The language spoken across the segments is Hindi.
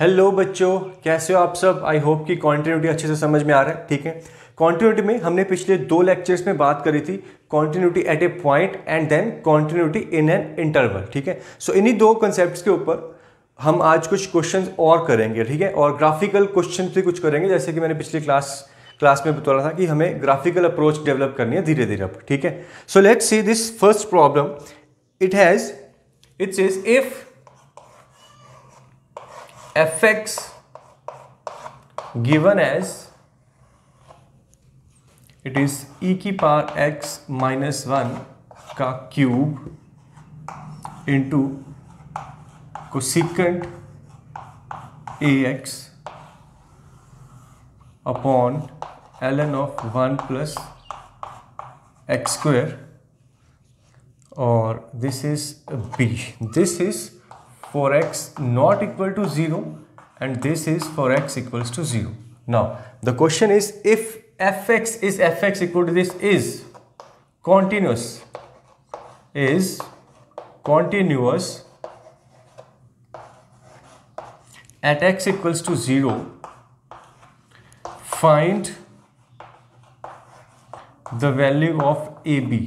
हेलो बच्चों। कैसे हो आप सब? आई होप कि कॉन्टिन्यूटी अच्छे से समझ में आ रहा है। ठीक है? कॉन्टिन्यूटी में हमने पिछले दो लेक्चर्स में बात करी थी continuity at a point and then continuity in an interval ठीक है? सो इन्हीं दो कंसेप्ट के ऊपर हम आज कुछ क्वेश्चन और करेंगे। ठीक है? और ग्राफिकल क्वेश्चन भी कुछ करेंगे, जैसे कि मैंने पिछली क्लास क्लास में बता रहा था कि हमें ग्राफिकल अप्रोच डेवलप करनी है धीरे धीरे ठीक है? So let's see this first problem it has it's is if fx given as it is e की पावर x माइनस वन का cube into cosecant a x upon l n of one plus x square और this is b this is for x not equal to 0 and this is for x equals to 0. Now the question is if fx is fx equal to this is continuous is continuous at x equals to 0 find the value of AB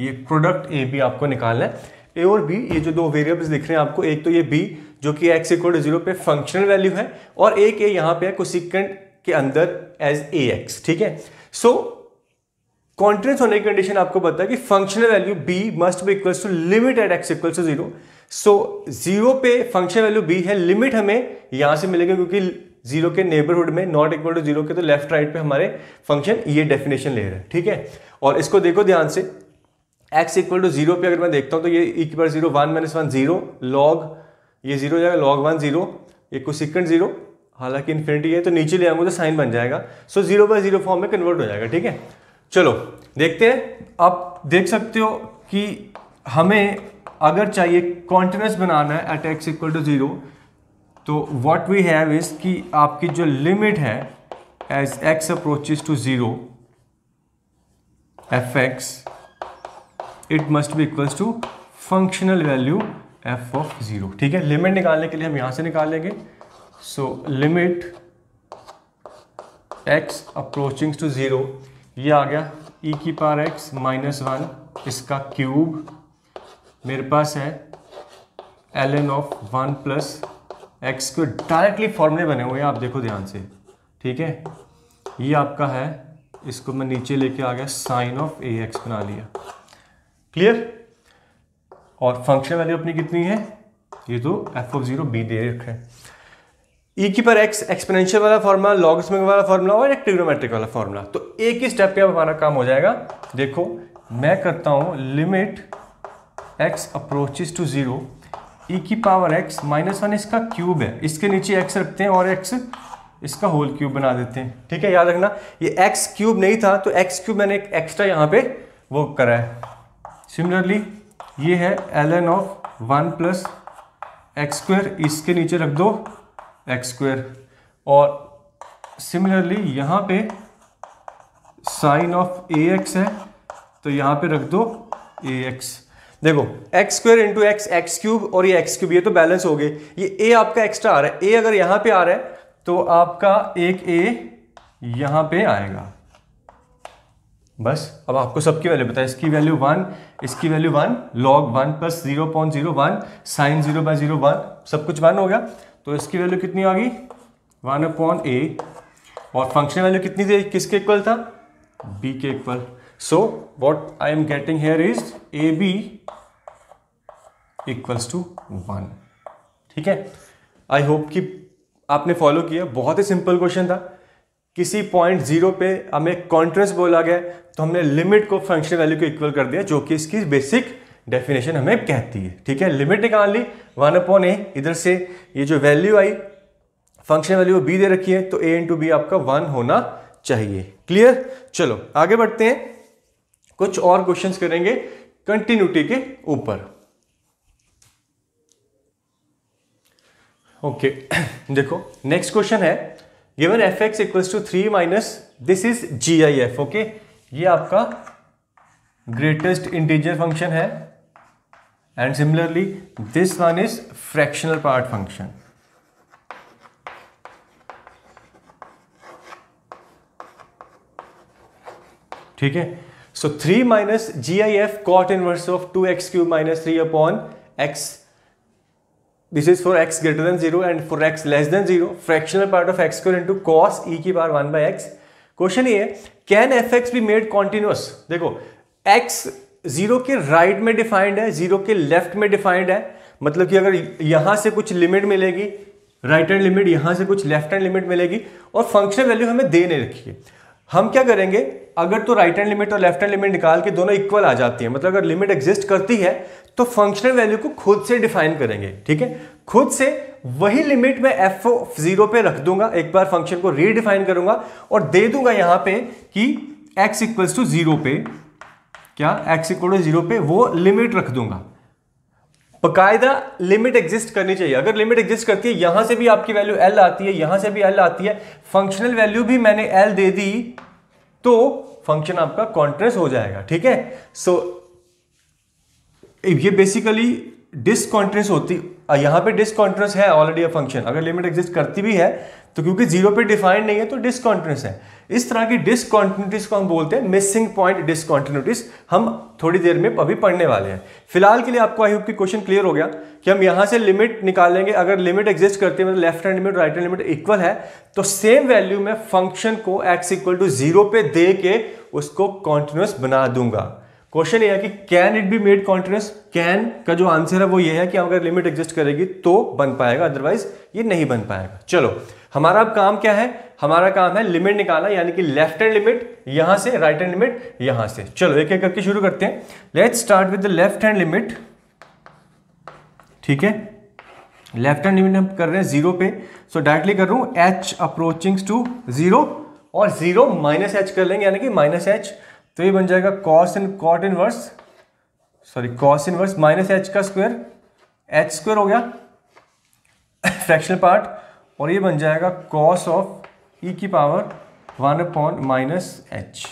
ये प्रोडक्ट ए बी आपको निकालना है ए और बी, ये जो दो वेरिएबल्स दिख रहे हैं आपको, एक तो ये बी जो कि एक्स इक्वल टू ज़ीरो पे फंक्शनल वैल्यू है, और एक ए यहाँ पे है कोसिकेंट के अंदर एज ए एक्स ठीक है? सो कॉन्टिन्यूस होने की कंडीशन आपको पता है कि functional value b must be equal to limit at x equal to zero so zero पे फ़ंक्शन वैल्यू बी है लिमिट हमें यहाँ से मिलेगा क्योंकि ज़ीरो के नेबरहुड में नॉट इक्वल टू ज़ीरो के तो लेफ़्ट राइट पे हमारे फ़ंक्शन ये डेफिनेशन ले रहे हैं, ठीक है? और इसको देखो ध्यान से एक्स इक्वल टू ज़ीरो पे अगर मैं देखता हूँ तो ये ई की zero one minus one zero log ये ज़ीरो जाएगा लॉग वन ज़ीरो ये कुछ सिक्वेंट ज़ीरो हालाँकि इन्फिनिटी है तो नीचे ले आऊँगा तो साइन बन जाएगा। So zero by zero form में कन्वर्ट हो जाएगा, ठीक है? चलो, देखते हैं। आप देख सकते हो कि हमें अगर चाहिए कॉन्टिन्यूस बनाना है at x equal to zero तो व्हाट वी हैव इज़ कि आपकी जो लिमिट है as x approaches to zero f x it must be equals to functional value f of zero ठीक है? लिमिट निकालने के लिए हम यहाँ से निकालेंगे। So limit x approaching to zero ये आ गया। ई e की पार एक्स माइनस वन इसका क्यूब मेरे पास है। L n of one plus x को डायरेक्टली फॉर्मूले बने हुए हैं, आप देखो ध्यान से। ठीक है? ये आपका है, इसको मैं नीचे लेके आ गया साइन ऑफ़ ए एक्स बना लिया। क्लियर और फ़ंक्शन वैल्यू अपनी कितनी है? ये तो एफ़ ऑफ़ ज़ीरो बी दे रखा है। ई e की पर एक्स एक्सपोनेंशियल वाला फॉर्मूला लॉगरिथमिक वाला फॉर्मूला और एक ट्रिग्नोमेट्रिक वाला फॉर्मूला तो एक ही स्टेप पे हमारा काम हो जाएगा। देखो, मैं करता हूँ limit x approaches to zero e की पावर एक्स माइनस वन इसका क्यूब है। इसके नीचे एक्स रखते हैं और एक्स इसका होल क्यूब बना देते हैं। ठीक है, याद रखना, ये एक्स क्यूब नहीं था तो एक्स क्यूब मैंने एक एक्स्ट्रा यहाँ पे वो करा है। सिमिलरली ये है l n of one plus x square इसके नीचे रख दो एक्स स्क्वेयर और सिमिलरली यहाँ पे साइन ऑफ़ ए एक्स है तो यहाँ पे रख दो ए एक्स देखो x square into x x cube और ये एक्स क्यूब ये तो बैलेंस हो गए. ये ए आपका एक्स्ट्रा आ रहा है. ए अगर यहाँ पे आ रहा है तो आपका एक ए यहाँ पे आएगा. बस, अब आपको सबकी वैल्यू पता इसकी वैल्यू वन इसकी value one log one plus zero point zero one sine zero by zero one सब कुछ वन हो गया। तो इसकी वैल्यू कितनी आ गई? वन अपॉन ए और फ़ंक्शन वैल्यू कितनी थी? किसके इक्वल था? बी के equal so what I am getting here is a b equals to one ठीक है? आई होप कि आपने फॉलो किया। बहुत ही सिंपल क्वेश्चन था। किसी पॉइंट ज़ीरो पे हमें कॉन्ट्रेंस बोला गया तो हमने लिमिट को फ़ंक्शन वैल्यू को इक्वल कर दिया, जो कि इसकी बेसिक डेफिनेशन हमें कहती है। ठीक है? लिमिट निकाल ली वन अपॉन ए इधर से ये जो वैल्यू आई फ़ंक्शन वैल्यू बी दे रखी है तो ए इंटू बी आपका वन होना चाहिए। क्लियर चलो, आगे बढ़ते हैं। कुछ और क्वेश्चन करेंगे कंटिन्यूटी के ऊपर। ओके देखो नेक्स्ट क्वेश्चन है। Given f x equals to three minus this is G I F okay ये आपका ग्रेटेस्ट इंटीजर फ़ंक्शन है। And similarly this one is fractional part function ठीक है? So three minus G I F cot inverse of two x cube minus three upon x this is for x greater than zero and for x less than zero fractional part of x square into cos e की बार वन बाई एक्स क्वेश्चन ये can f x be made continuous देखो एक्स ज़ीरो के राइट right में डिफाइंड है ज़ीरो के लेफ़्ट में डिफाइंड है। मतलब कि अगर यहाँ से कुछ लिमिट मिलेगी राइट हैंड लिमिट यहाँ से कुछ लेफ़्ट हैंड लिमिट मिलेगी, और फंक्शनल वैल्यू हमें दे नहीं रखी है। हम क्या करेंगे? अगर तो राइट हैंड लिमिट और लेफ़्ट हैंड लिमिट निकाल के दोनों इक्वल आ जाती है मतलब अगर लिमिट एग्जिस्ट करती है तो फंक्शनल वैल्यू को खुद से डिफाइन करेंगे, ठीक है? खुद से वही लिमिट में एफ़ ज़ीरो पे रख दूँगा, एक बार फ़ंक्शन को रीडिफाइन करूँगा और दे दूँगा यहाँ पे कि एक्स इक्वल्स टू ज़ीरो पे, क्या? एक्स इक्वल टू ज़ीरो पे वो लिमिट रख दूँगा। बकायदा लिमिट एग्जिस्ट करनी चाहिए। अगर लिमिट एग्जिस्ट करती है यहाँ से भी आपकी वैल्यू एल आती है यहाँ से भी एल आती है फंक्शनल वैल्यू भी मैंने एल दे दी तो फ़ंक्शन आपका कॉन्ट्रेस हो जाएगा ठीक है? सो so, ये बेसिकली डिसकॉन्ट्रेस होती यहाँ पे डिसकॉन्ट्रेस है ऑलरेडी अ फ़ंक्शन अगर लिमिट एग्जिस्ट करती भी है तो क्योंकि ज़ीरो पे डिफाइंड नहीं है तो डिसकॉन्टिन्यूस है। इस तरह की डिसकॉन्टिन्यूटीज को हम बोलते हैं मिसिंग पॉइंट डिसकॉन्टिन्यूटीज हम थोड़ी देर में अभी पढ़ने वाले हैं। फ़िलहाल के लिए आपको आई होप की क्वेश्चन क्लियर हो गया कि हम यहाँ से लिमिट निकालेंगे। अगर लिमिट एग्जिस्ट करती है मतलब left hand limit right hand limit equal है तो सेम वैल्यू में फ़ंक्शन को एक्स इक्वल टू ज़ीरो पे दे के उसको कॉन्टिन्यूस बना दूँगा। क्वेश्चन ये है कि can it be made continuous can का जो आंसर है वो ये है कि अगर लिमिट एग्जिस्ट करेगी तो बन पाएगा अदरवाइज़ ये नहीं बन पाएगा। चलो हमारा अब काम क्या है? हमारा काम है लिमिट निकालना, यानी कि लेफ़्ट हैंड लिमिट यहाँ से राइट हैंड लिमिट यहाँ से। चलो, एक एक करके शुरू करते हैं। Let's start with the left hand limit ठीक है? लेफ़्ट हैंड लिमिट हम कर रहे हैं ज़ीरो पे। सो डायरेक्टली कर रहा हूँ एच अप्रोचिंग टू ज़ीरो और ज़ीरो माइनस एच कर लेंगे, यानी कि माइनस एच तो ये बन जाएगा cos in cot inverse sorry cos inverse minus h का स्क्वायर एच स्क्वायर हो गया। फ्रैक्शनल पार्ट और ये बन जाएगा कॉस ऑफ़ ई की power one upon minus h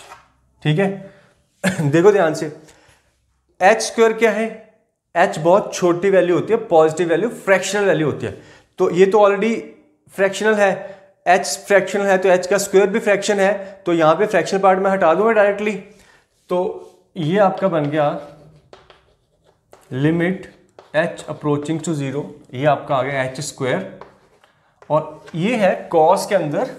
ठीक है? देखो ध्यान से। एच स्क्वायर क्या है? एच बहुत छोटी वैल्यू होती है पॉजिटिव वैल्यू फ्रैक्शनल वैल्यू होती है। तो ये तो ऑलरेडी फ्रैक्शनल है। एच फ्रैक्शनल है तो एच का स्क्वायर भी फ्रैक्शन है। तो यहाँ पे फ्रैक्शन पार्ट में हटा दूँगा डायरेक्टली तो ये आपका बन गया limit h approaching to zero ये आपका आ गया एच स्क्वायर और ये है कॉस के अंदर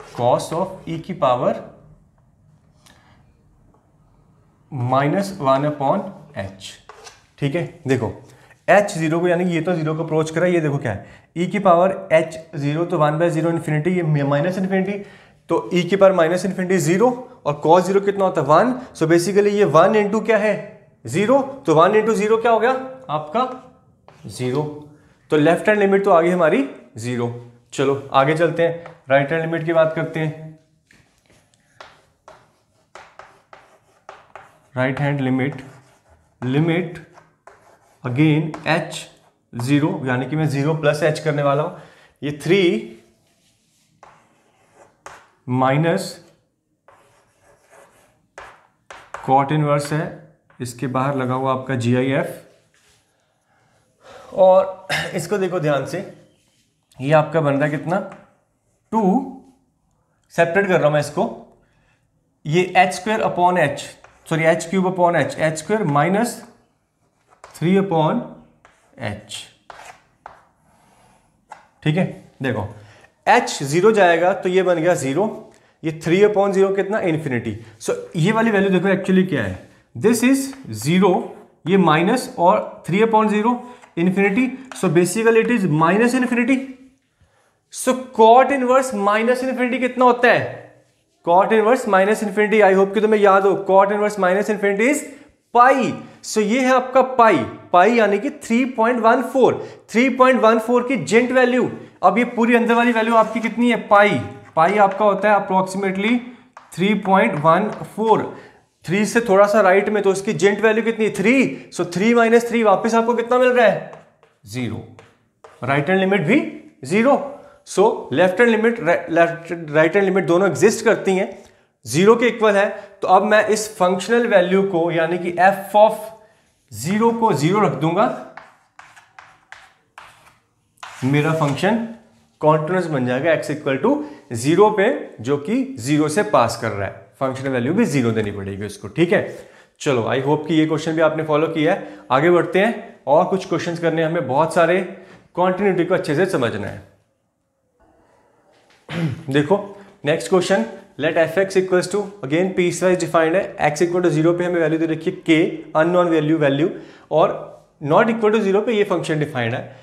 कॉस ऑफ़ ई की power minus one upon h ठीक है? देखो एच ज़ीरो को यानी ये तो ज़ीरो को अप्रोच करा, ये देखो क्या है। ई e की पावर एच ज़ीरो तो वन बाय ज़ीरो इन्फिनिटी ये माइनस इन्फिनिटी तो ई e की पावर माइनस इन्फिनिटी ज़ीरो और कॉस ज़ीरो कितना होता है? वन सो बेसिकली ये वन इंटू क्या है? ज़ीरो तो वन इंटू ज़ीरो क्या हो गया? आपका ज़ीरो। तो लेफ़्ट हैंड लिमिट तो आ गई हमारी ज़ीरो। चलो, आगे चलते हैं। राइट हैंड लिमिट की बात करते हैं। Right hand limit limit again h zero यानी कि मैं ज़ीरो प्लस एच करने वाला हूँ। ये थ्री माइनस कॉट इनवर्स है। इसके बाहर लगा हुआ आपका जी आई एफ़ और इसको देखो ध्यान से। ये आपका बन रहा है कितना? टू। सेपरेट कर रहा हूँ मैं इसको। ये h square upon h sorry h cube upon h h square minus three upon h ठीक है? देखो। एच ज़ीरो जाएगा तो ये बन गया ज़ीरो ये थ्री अपॉन ज़ीरो कितना? इन्फिनिटी सो so, ये वाली वैल्यू देखो एक्चुअली क्या है? दिस इज़ ज़ीरो ये माइनस और three upon zero infinity so basically it is minus infinity so cot inverse minus infinity कितना होता है? Cot inverse minus infinity I hope कि तुम्हें याद हो cot inverse minus infinity is pi so ये है आपका पाई पाई यानी कि 3.14 3.14 की जेंट वैल्यू अब ये पूरी अंदर वाली वैल्यू आपकी कितनी है? पाई पाई आपका होता है अप्रोक्सीमेटली 3.14 थ्री से थोड़ा सा राइट में तो उसकी जेंट वैल्यू कितनी? Three. So three minus three वापिस आपको कितना मिल रहा है? ज़ीरो राइट हैंड लिमिट भी zero so left hand limit left right hand limit दोनों एग्जिस्ट करती हैं। ज़ीरो के इक्वल है। तो अब मैं इस फंक्शनल वैल्यू को, यानी कि एफ़ ऑफ़ ज़ीरो को ज़ीरो रख दूँगा। मेरा फ़ंक्शन कॉन्टिन्यूस बन जाएगा एक्स इक्वल टू ज़ीरो पे, जो कि ज़ीरो से पास कर रहा है। फ़ंक्शन वैल्यू भी ज़ीरो देनी पड़ेगी उसको, ठीक है? चलो आई होप कि ये क्वेश्चन भी आपने फॉलो किया है। आगे बढ़ते हैं। और कुछ क्वेश्चंस करने हमें बहुत सारे कॉन्टिन्यूटी को अच्छे से समझना है। देखो next question let f x equals to again piecewise defined है। एक्स इक्वल टू ज़ीरो पे हमें वैल्यू दे रखी है के अननोन वैल्यू वैल्यू और नॉट इक्वल टू ज़ीरो पे ये फ़ंक्शन डिफाइंड है।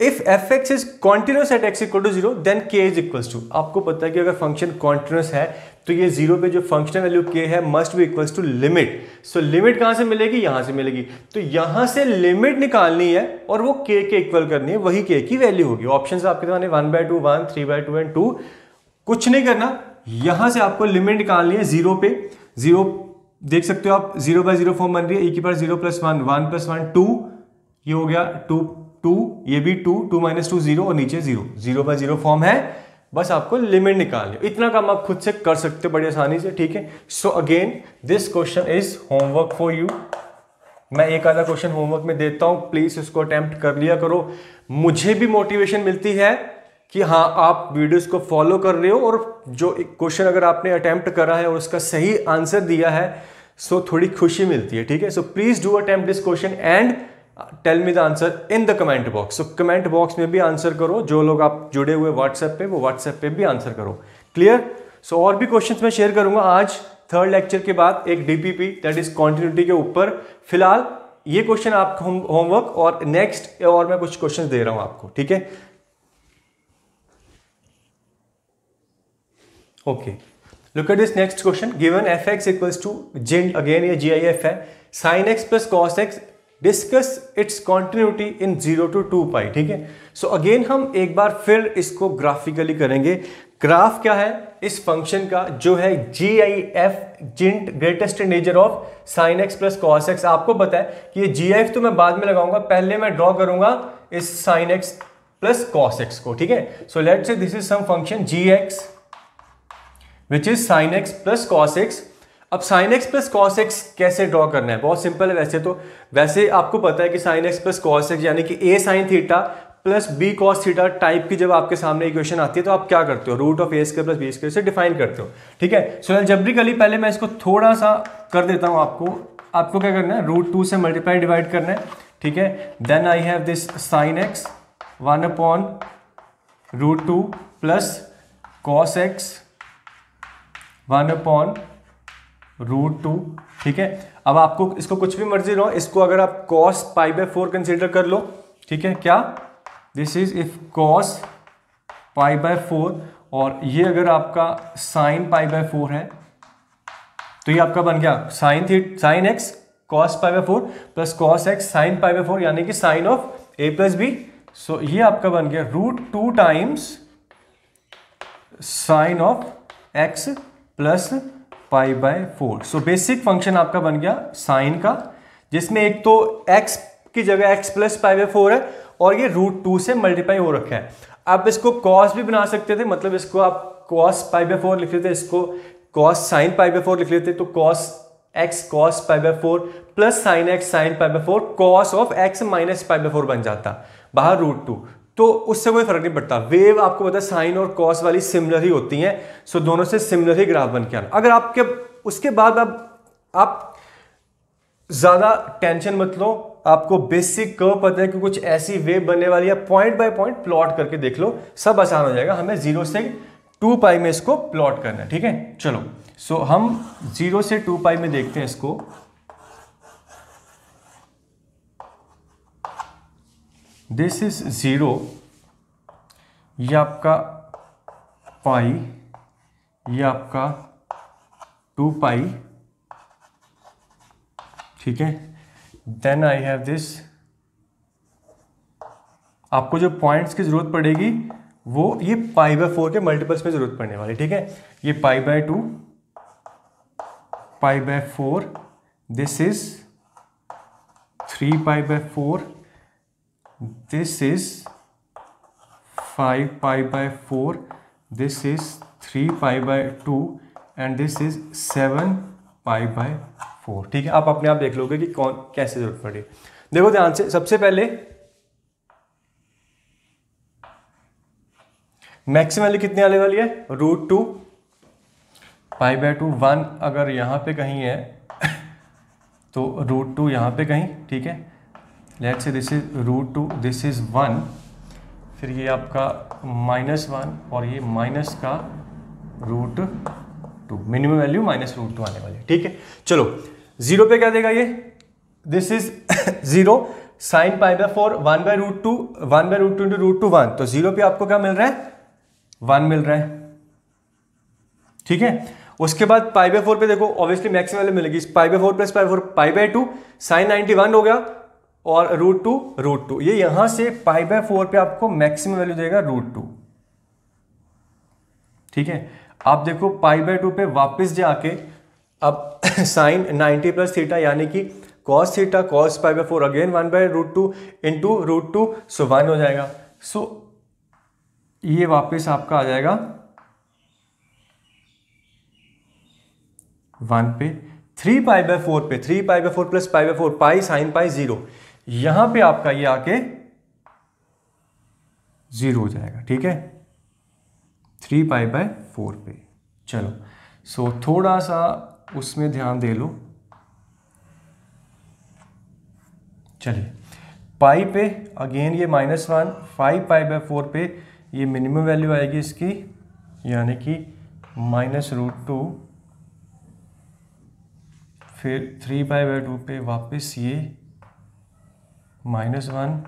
If f x is continuous at x equal to zero then k is equals to आपको पता है कि अगर फ़ंक्शन कॉन्टिन्यूस है तो ये ज़ीरो पे जो फंक्शनल वैल्यू के है must be equals to limit so limit कहाँ से मिलेगी? यहाँ से मिलेगी. तो यहाँ से लिमिट निकालनी है और वो के के इक्वल करनी है, वही के की वैल्यू होगी. ऑप्शन आपके सामने one by two one three by two and two कुछ नहीं करना. यहाँ से आपको लिमिट निकालनी है ज़ीरो पे. ज़ीरो देख सकते हो आप ज़ीरो बाय ज़ीरो फॉर्म बन रही है. एक की पास zero plus one one plus one two ये हो गया टू टू ये भी two two minus two zero और नीचे zero zero by zero form है. बस आपको लिमिट निकालनी इतना काम आप खुद से कर सकते हो बड़ी आसानी से, ठीक है? So again this question is homework for you मैं एक आधा क्वेश्चन होमवर्क में देता हूँ। प्लीज़ इसको अटेम्प्ट कर लिया करो। मुझे भी मोटिवेशन मिलती है कि हाँ आप वीडियोस को फॉलो कर रहे हो और जो एक क्वेश्चन अगर आपने अटेम्प्ट करा है और उसका सही आंसर दिया है सो थोड़ी खुशी मिलती है, ठीक है? So please do attempt this question and tell me the answer in the comment box so comment box में भी आंसर करो। जो लोग आप जुड़े हुए व्हाट्सएप पे वो व्हाट्सएप पे भी आंसर करो। क्लियर सो so, और भी क्वेश्चन मैं शेयर करूँगा आज थर्ड लेक्चर के बाद एक डीपीपी दैट इज़ कॉन्टिन्यूटी के ऊपर। फ़िलहाल ये क्वेश्चन आप होमवर्क और नेक्स्ट और मैं कुछ क्वेश्चन दे रहा हूँ आपको ठीक है? Okay look at this next question given f x equals to Jin again ये जी आई एफ़ है। Sine x plus cos x discuss its continuity in zero to two pi ठीक है? सो अगेन हम एक बार फिर इसको ग्राफिकली करेंगे। ग्राफ क्या है? इस फ़ंक्शन का जो है G I F जिंट greatest integer of sine x plus cos x आपको पता है कि ये जी आई एफ़ तो मैं बाद में लगाऊँगा, पहले मैं ड्रॉ करूँगा इस sine x plus cos x को, ठीक है? So let say this is some function g x which is sine x plus cos x अब sine x plus cos x कैसे ड्रॉ करना है? बहुत सिंपल है वैसे तो। वैसे आपको पता है कि sine x plus cos x यानी कि a sine theta plus b cos theta type की जब आपके सामने इक्वेशन आती है तो आप क्या करते हो? Root of a square plus b square से डिफाइन करते हो। ठीक है? सो जबरिकली पहले मैं इसको थोड़ा सा कर देता हूँ आपको। आपको क्या करना है? रूट टू से मल्टीप्लाई डिवाइड करना है। ठीक है? Then I have this sine x one upon root two plus cos x one upon root two ठीक है? अब आपको इसको कुछ भी मर्ज़ी रहो, इसको अगर आप cos pi by four consider कर लो, ठीक है? क्या? This is if cos pi by four और ये अगर आपका साइन पाई बाय फोर है तो ये आपका बन गया। साइन थी sine x cos pi by four plus cos x sine pi by four यानी कि sine of a plus b so ये आपका बन गया root two times sine of x plus pi by four so basic function आपका बन गया साइन का, जिसमें एक तो एक्स की जगह x plus pi by four है और ये रूट टू से मल्टीप्लाई हो रखा है। आप इसको कॉस भी बना सकते थे मतलब इसको आप कॉस पाई बाय फोर लिख लेते इसको cos sine pi by four लिख लेते तो cos x cos pi by four plus sine x sine pi by four cos of x minus pi by four बन जाता। बाहर रूट टू तो उससे कोई फ़र्क नहीं पड़ता। वेव आपको पता है साइन और कॉस वाली सिमिलर ही होती हैं सो दोनों से सिमिलर ही ग्राफ बन के आना। अगर आपके उसके बाद अब आप ज़्यादा टेंशन मत लो आपको बेसिक कर्व पता है कि कुछ ऐसी वेव बनने वाली है पॉइंट बाय पॉइंट प्लॉट करके देख लो सब आसान हो जाएगा। हमें ज़ीरो से टू पाई में इसको प्लॉट करना है ठीक है? चलो सो so, हम ज़ीरो से टू पाई में देखते हैं इसको। दिस इज़ ज़ीरो ये आपका पाई ये आपका टू पाई ठीक है? देन आई हैव दिस आपको जो पॉइंट्स की ज़रूरत पड़ेगी, वो ये पाई बाय फोर के मल्टीपल्स में ज़रूरत पड़ने वाली, ठीक है? ये pi by two pi by four this is three pi by four this is 5 pi by 4 this is 3 pi by 2 and this is 7 pi by 4 ठीक है, आप अपने आप देख लोगे कि कौन, कैसे ज़रूरत पड़ी। देखो ध्यान से, सबसे पहले मैक्सिमम वैल्यू कितनी आने वाली है? Root two pi by two one अगर यहाँ पे कहीं है तो रूट टू यहाँ पे कहीं, ठीक है? Let say this is root two this is one फिर ये आपका माइनस वन और ये माइनस का root two minimum value minus root two आने वाली ठीक है? चलो ज़ीरो पे क्या देगा ये? This is zero sine pi by four one by root two one by root two into root two one तो ज़ीरो पे आपको क्या मिल रहा है? वन मिल रहा है। ठीक है? उसके बाद पाई बाय फोर पे देखो ऑब्वियसली मैक्सिमम वैल्यू मिलेगी। Pi by four plus pi four pi by two sine ninety one हो गया। और रूट टू रूट टू ये यहाँ से पाई बाय फोर पे आपको मैक्सिमम वैल्यू देगा रूट टू ठीक है? आप देखो पाई बाय टू पे वापस जाके अब साइन 90 प्लस थीटा यानी कि cos theta cos pi by four again one by root two into root two so one हो जाएगा. सो so, ये वापस आपका आ जाएगा वन पे. थ्री पाई बाय फोर पे three pi by four plus pi by four pi sine pi zero यहाँ पे आपका ये आके ज़ीरो हो जाएगा ठीक है? थ्री पाई बाय फोर पे। चलो सो so, थोड़ा सा उसमें ध्यान दे लो। चलिए पाई पे अगेन ये minus one five pi by four पे ये मिनिमम वैल्यू आएगी इसकी यानी कि माइनस रूट टू फिर थ्री पाई बाय टू पे वापस ये माइनस वन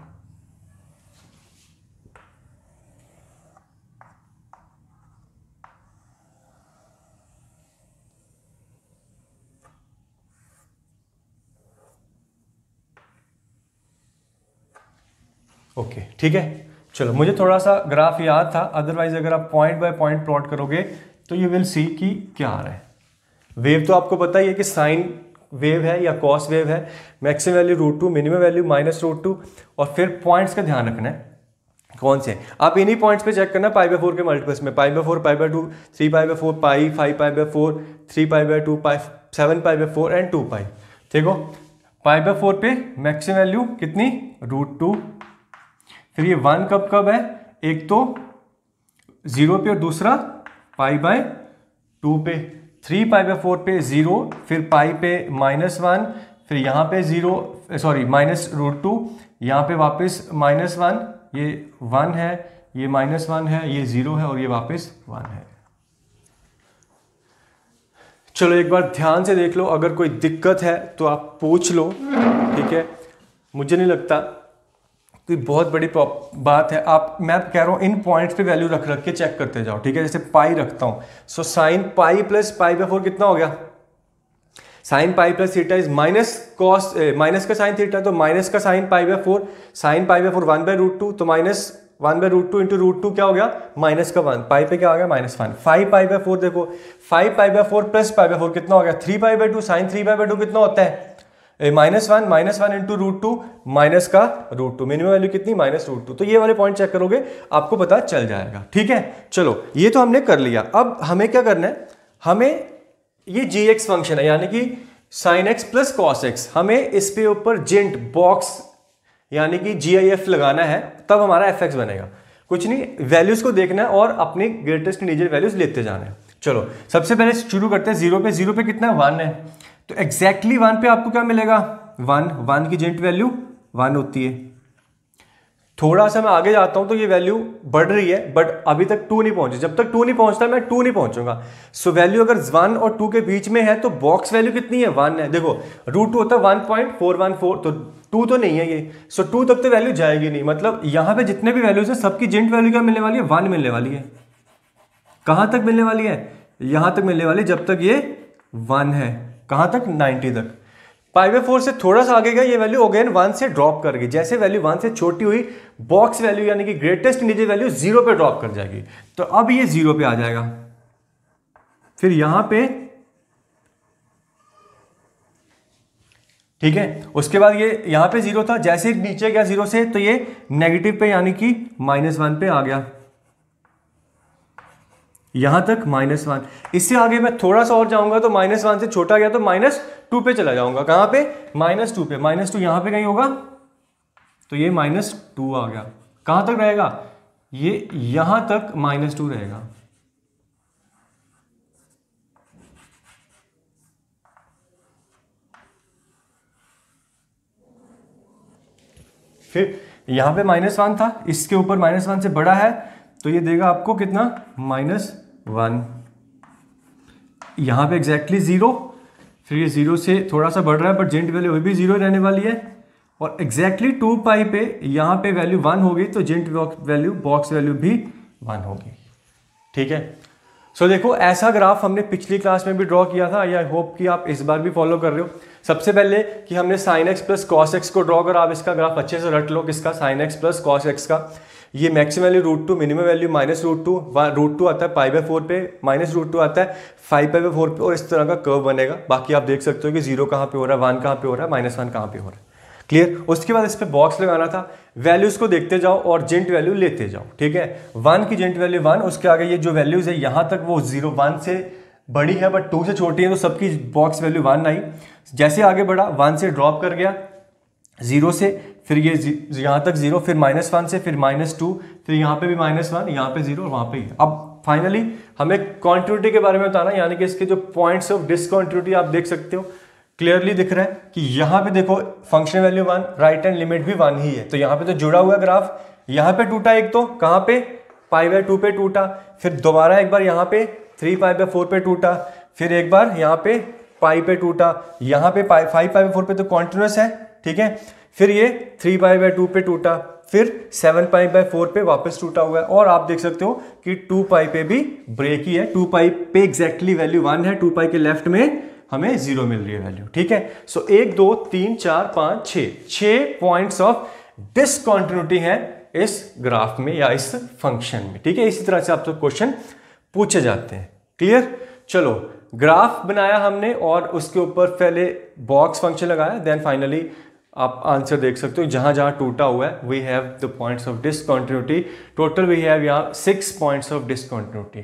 ओके, ठीक है? चलो, मुझे थोड़ा सा ग्राफ याद था अदरवाइज़ अगर आप पॉइंट बाय पॉइंट प्लॉट करोगे तो यू विल सी कि क्या आ रहा है। वेव तो आपको पता ही है कि साइन वेव है या कॉस वेव है maximum value root two minimum value minus root two और फिर पॉइंट्स का ध्यान रखना है। कौन से? आप इन्हीं पॉइंट्स पे चेक करना पाई बाय फोर के मल्टीपल्स में। Pi by four pi by two three pi by four pi five pi by four three pi by two pi seven pi by four and two pi देखो पाई बाय फोर पे मैक्सिमम वैल्यू कितनी? रूट टू फिर ये वन कब कब है? एक तो ज़ीरो पे और दूसरा पाई बाय टू पे। थ्री पाई बाय फोर पे ज़ीरो, फिर पाई पे माइनस वन, फिर यहाँ पे zero sorry minus root two, यहाँ पे वापस माइनस वन, ये वन है, ये माइनस वन है, ये ज़ीरो है और ये वापस वन है। चलो एक बार ध्यान से देख लो, अगर कोई दिक्कत है तो आप पूछ लो, ठीक है? मुझे नहीं लगता कोई बहुत बड़ी बात है। आप, मैं कह रहा हूँ, इन पॉइंट्स पे वैल्यू रख रख के चेक करते जाओ, ठीक है? जैसे पाई रखता हूँ। So sine pi plus pi by four कितना हो गया? Sine pi plus theta is minus cos minus का साइन थीटा तो माइनस का sine pi by four sine pi by four one by root two तो minus one by root two into root two क्या हो गया? माइनस का वन पाई पे क्या आ गया? Minus one five pi by four देखो। Five pi by four plus pi by four कितना हो गया? Three pi by two sine three pi by two कितना होता है? Minus one minus one into root two minus का रूट टू मिनिमम वैल्यू कितनी? माइनस रूट टू तो ये वाले पॉइंट चेक करोगे, आपको पता चल जाएगा। ठीक है? चलो, ये तो हमने कर लिया। अब हमें क्या करना है? हमें ये जी एक्स फ़ंक्शन है, यानी कि sine x plus cos x हमें इस पे ऊपर जेंट बॉक्स यानी कि जी आई एफ़ लगाना है, तब हमारा एफ़ एक्स बनेगा। कुछ नहीं वैल्यूज़ को देखना है और अपनी ग्रेटेस्ट नीजर वैल्यूज़ लेते जाना है। चलो, सबसे पहले शुरू करते हैं। ज़ीरो पे ज़ीरो पे कितना? वन है। तो एग्जैक्टली exactly वन पे आपको क्या मिलेगा? वन वन की जेंट वैल्यू वन होती है। थोड़ा सा मैं आगे जाता हूँ तो ये वैल्यू बढ़ रही है बट अभी तक टू नहीं पहुँची। जब तक टू नहीं पहुँचता मैं टू नहीं पहुंचूँगा। सो so, वैल्यू अगर वन और टू के बीच में है तो बॉक्स वैल्यू कितनी है? वन है। देखो रूट टू होता है one point four one four तो टू तो नहीं है ये। सो so, टू तक तो वैल्यू जाएगी नहीं। मतलब यहाँ पे जितने भी वैल्यूज़ है सबकी जेंट वैल्यू क्या मिलने वाली है? वन मिलने वाली है। कहाँ तक मिलने वाली है? यहाँ तक मिलने वाली जब तक ये वन है। कहाँ तक? 90 तक। पाई बाय फोर से थोड़ा सा आगे गया, ये वैल्यू अगेन वन से ड्रॉप कर गई। जैसे वैल्यू वन से छोटी हुई बॉक्स वैल्यू यानी कि ग्रेटेस्ट नीचे वैल्यू ज़ीरो पे ड्रॉप कर जाएगी। तो अब ये ज़ीरो पे आ जाएगा। फिर यहाँ पे, ठीक है? उसके बाद ये यहाँ पे ज़ीरो था, जैसे नीचे गया ज़ीरो से तो ये नेगेटिव पे, यानी कि माइनस वन पे आ गया। यहाँ तक माइनस वन। इससे आगे मैं थोड़ा सा और जाऊँगा तो माइनस वन से छोटा गया तो माइनस टू पे चला जाऊँगा। कहाँ पे? माइनस टू पे। माइनस टू यहाँ पे कहीं होगा? तो ये माइनस टू आ गया। कहाँ तक रहेगा? ये यहाँ तक माइनस टू रहेगा। फिर यहाँ पे माइनस वन था, इसके ऊपर माइनस वन से बड़ा है तो ये देगा आपको कितना? माइनस वन यहाँ पे एग्जैक्टली ज़ीरो फिर ये ज़ीरो से थोड़ा सा बढ़ रहा है बट जेंट वैल्यू अभी भी ज़ीरो रहने वाली है। और एग्जैक्टली टू पाई पे यहाँ पे वैल्यू वन होगी तो जेंट वैल्यू बॉक्स वैल्यू भी वन होगी। ठीक है? सो so, देखो ऐसा ग्राफ हमने पिछली क्लास में भी ड्रॉ किया था। आई होप कि आप इस बार भी फॉलो कर रहे हो। सबसे पहले कि हमने sine x plus cos x को ड्रॉ कर। आप इसका ग्राफ अच्छे से रट लो किसका? Sine x plus cos x का। ये maximum value root two minimum value minus root two root two आता है पाई बाई फोर पे माइनस रूट टू आता है फाइव पाई बाय फोर पे, और इस तरह का कर्व बनेगा। बाकी आप देख सकते हो कि ज़ीरो कहाँ पे हो रहा है वन कहाँ पे हो रहा है माइनस वन कहाँ पे हो रहा है। क्लियर उसके बाद इस पर बॉक्स लगाना था। वैल्यूज़ को देखते जाओ और जेंट वैल्यू लेते जाओ, ठीक है? वन की जेंट वैल्यू वन उसके आगे ये जो वैल्यूज़ है, यहाँ तक वो ज़ीरो वन से बड़ी है बट टू से छोटी है तो सबकी बॉक्स वैल्यू वन आई। जैसे आगे बढ़ा वन से ड्रॉप कर गया ज़ीरो से फिर ये यहाँ तक ज़ीरो फिर माइनस वन से फिर माइनस टू फिर यहाँ पे भी माइनस वन यहाँ पे ज़ीरो और वहाँ पे अब फाइनली हमें कॉन्टिन्यूटी के बारे में बताना यानी कि इसके जो पॉइंट्स ऑफ़ डिसकॉन्टिन्यूटी आप देख सकते हो क्लियरली दिख रहा है कि यहाँ पे देखो function value one right and limit भी वन ही है। तो यहाँ पे तो जुड़ा हुआ ग्राफ यहाँ पे टूटा एक तो कहाँ पे? पाई बाय टू पे टूटा, फिर दोबारा एक बार यहाँ पे थ्री पाई बाय फोर पे टूटा, फिर एक बार यहाँ पे पाई पे टूटा, यहाँ पे फाइव पाई बाय फोर पे तो कॉन्टिन्यूस है, ठीक है? फिर ये थ्री पाई बाय टू पे टूटा। फिर सेवन पाई बाय फोर पे वापस टूटा हुआ है। और आप देख सकते हो कि टू पाई पे भी ब्रेक ही है। टू पाई पे एग्जैक्टली वैल्यू वन है। टू पाई के लेफ़्ट में हमें ज़ीरो मिल रही है वैल्यू ठीक है? सो so, एक दो तीन चार पाँच छ छ पॉइंट्स ऑफ़ डिसकॉन्टिन्यूटी है इस ग्राफ में या इस फ़ंक्शन में। ठीक है? इसी तरह से आप आपसे क्वेश्चन पूछे जाते हैं। क्लियर चलो ग्राफ बनाया हमने और उसके ऊपर पहले बॉक्स फ़ंक्शन लगाया देन फाइनली आप आंसर देख सकते हो। जहाँ जहाँ टूटा हुआ है we have the points of discontinuity total we have यहाँ सिक्स पॉइंट्स ऑफ़ डिसकॉन्टिन्यूटी